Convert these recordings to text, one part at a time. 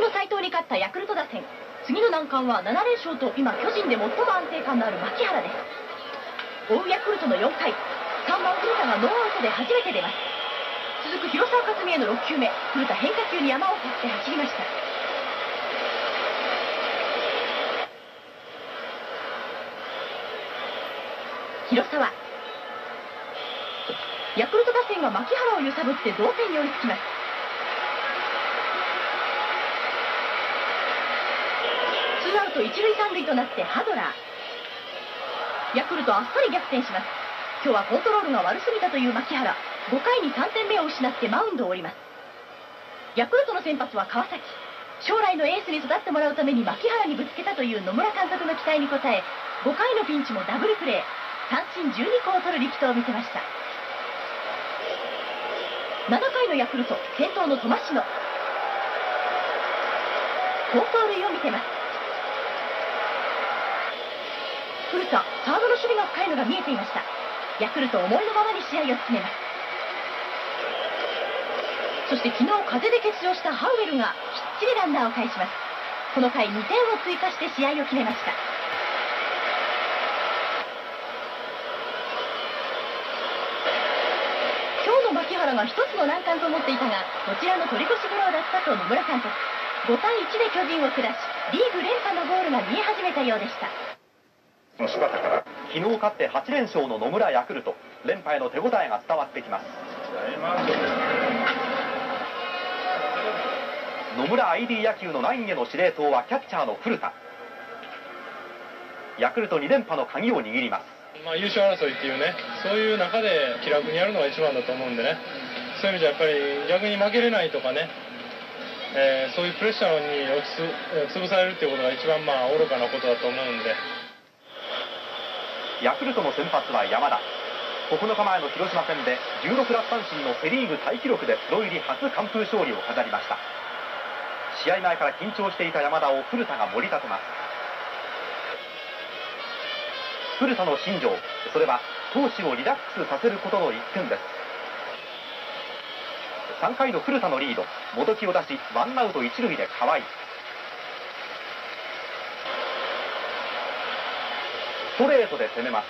の斎藤に勝ったヤクルト打線。次の難関は7連勝と今巨人で最も安定感のある牧原です。追うヤクルトの4回。3番古田がノーアウトで初めて出ます。続く広沢克美への6球目。古田変化球に山を張って走りました。広沢。ヤクルト打線が牧原を揺さぶって同点に追いつきますツーアウト一塁三塁となってハドラー。ヤクルトあっさり逆転します。今日はコントロールが悪すぎたという牧原。5回に3点目を失ってマウンドを降ります。ヤクルトの先発は川崎。将来のエースに育ってもらうために牧原にぶつけたという野村監督の期待に応え5回のピンチもダブルプレー。三振12個を取る力投を見せました。7回のヤクルト先頭のトマシノ好走塁を見せます。古田サードの守備が深いのが見えていました。ヤクルト思いのままに試合を進めます。そして昨日風で欠場したハウエルがきっちりランナーを返します。この回2点を追加して試合を決めました。今日の牧原が一つの難関と思っていたがこちらの取り越し苦労だったと野村監督。5対1で巨人を下しリーグ連覇のゴールが見え始めたようでした。柴田から昨日勝って8連勝の野村ヤクルト連覇への手応えが伝わってきます。野村 ID 野球のナインへの司令塔はキャッチャーの古田。ヤクルト2連覇の鍵を握ります。まあ、優勝争いっていうねそういう中で気楽にやるのが一番だと思うんでね。そういう意味じゃやっぱり逆に負けれないとかね、えーそういうプレッシャーに落ち潰されるっていうことが一番まあ愚かなことだと思うんで。ヤクルトの先発は山田。9日前の広島戦で16奪三振のセ・リーグタイ記録でプロ入り初完封勝利を飾りました。試合前から緊張していた山田を古田が盛り立てます。古田の信条それは投手をリラックスさせることの一点です。3回の古田のリードもどきを出しワンアウト一塁で河合トレートで攻めます。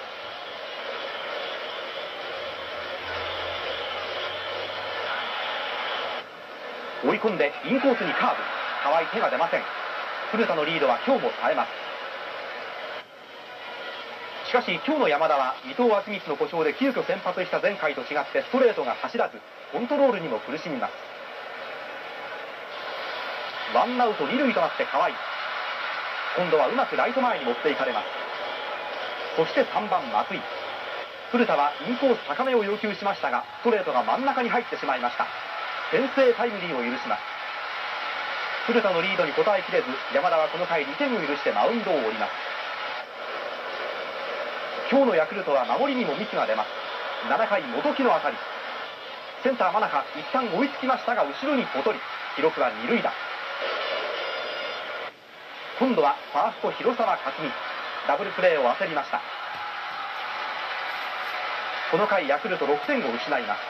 追い込んでインコースにカーブ。河合手が出ません。古田のリードは今日も冴えます。しかし今日の山田は伊藤昭光の故障で急遽先発した前回と違ってストレートが走らずコントロールにも苦しみます。ワンアウト二塁となって河合。今度はうまくライト前に持っていかれます。そして3番松井。古田はインコース高めを要求しましたがストレートが真ん中に入ってしまいました。先制タイムリーを許します。古田のリードに応えきれず山田はこの回2点を許してマウンドを降ります。今日のヤクルトは守りにもミスが出ます。7回元木の当たり。センター真中一旦追いつきましたが後ろにポトリ記録は二塁打。今度はファースト広沢克美ダブルプレーを焦りました。この回ヤクルト6点を失います。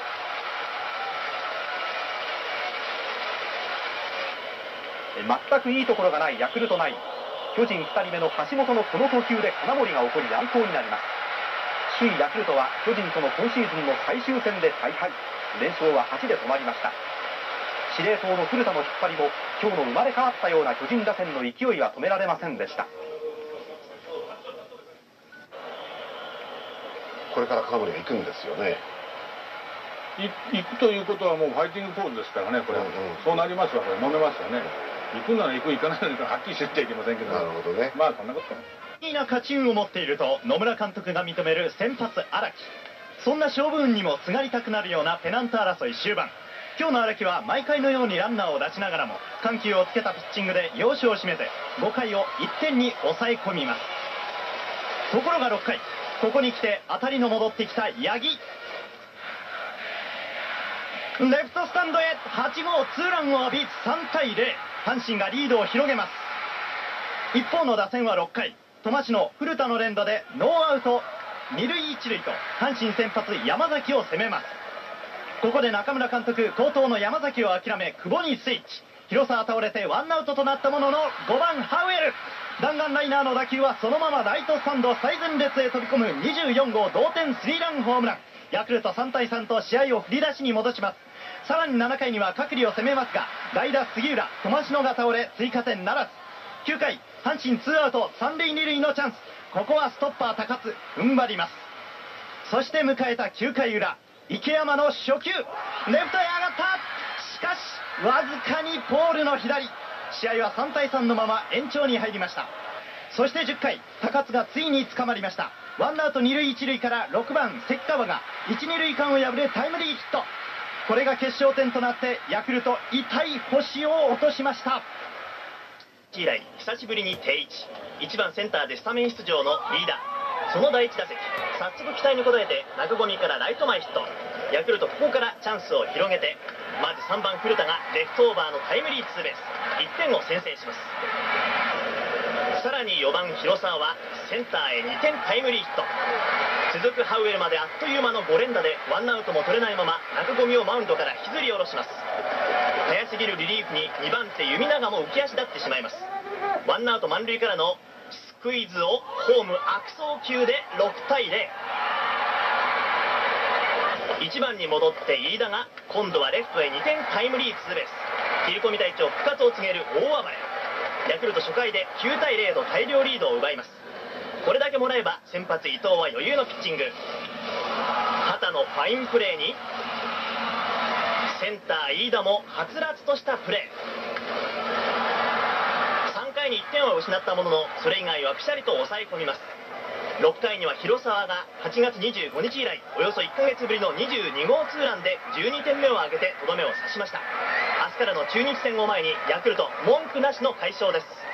え全くいいところがないヤクルトナイン巨人2人目の橋本のこの投球で金森が起こり乱闘になります。首位ヤクルトは巨人との今シーズンの最終戦で大敗。連勝は8で止まりました。司令塔の古田の引っ張りも今日の生まれ変わったような巨人打線の勢いは止められませんでした。これから金森が行くんですよね。い行くということはもうファイティングポーズですからねこれ、うんうんそうなりますわこれ飲めますよね。行くなら行く行かないならはっきりしてちゃいけませんけど。なるほどね。まあそんなことい。いな勝ち運を持っていると野村監督が認める先発荒木。そんな勝負運にもすがりたくなるようなペナント争い終盤。今日の荒木は毎回のようにランナーを出しながらも緩急をつけたピッチングで要所を締めて5回を1点に抑え込みます。ところが6回ここに来て当たりの戻ってきた八木。レフトスタンドへ8号ツーランを浴び3対0阪神がリードを広げます。一方の打線は6回。戸町の古田の連打でノーアウト二塁一塁と阪神先発山崎を攻めます。ここで中村監督高騰の山崎を諦め久保にスイッチ。広沢倒れてワンアウトとなったものの5番ハウエル。弾丸ライナーの打球はそのままライトスタンド最前列へ飛び込む24号同点スリーランホームラン。ヤクルト3対3と試合を振り出しに戻します。さらに7回には隔離を攻めますが代打杉浦笘篠が倒れ追加点ならず。9回阪神2アウト3塁2塁のチャンス。ここはストッパー高津踏ん張ります。そして迎えた9回裏池山の初球。レフトへ上がったかしわずかにポールの左。試合は3対3のまま延長に入りました。そして10回高津がついに捕まりました。ワンアウト2塁1塁から6番関川が1、2塁間を破るタイムリーヒット。これが決勝点となってヤクルト痛い星を落としました。以来久しぶりに定位置。1番センターでスタメン出場のリーダー。その第1打席。早速期待に応えて中込からライト前ヒット。ヤクルトここからチャンスを広げてまず3番古田がレフトオーバーのタイムリーツーベース。1点を先制します。さらに4番広沢はセンターへ2点タイムリーヒット。続くハウエルまであっという間の5連打でワンアウトも取れないまま中込をマウンドから引きずり下ろします。早すぎるリリーフに2番手弓永も浮き足立ってしまいます。ワンアウト満塁からのスクイズをホーム悪送球で6対0 1番に戻って飯田が今度はレフトへ2点タイムリーツーベース。切り込み隊長復活を告げる大暴れ。ヤクルト初回で9対0と大量リードを奪います。これだけもらえば先発伊藤は余裕のピッチング。畑のファインプレーにセンター飯田もはつらつとしたプレー。3回に1点は失ったもののそれ以外はピシャリと抑え込みます。6回には広沢が8月25日以来およそ1ヶ月ぶりの22号ツーランで12点目を挙げてとどめを刺しました。明日からの中日戦を前にヤクルト文句なしの快勝です。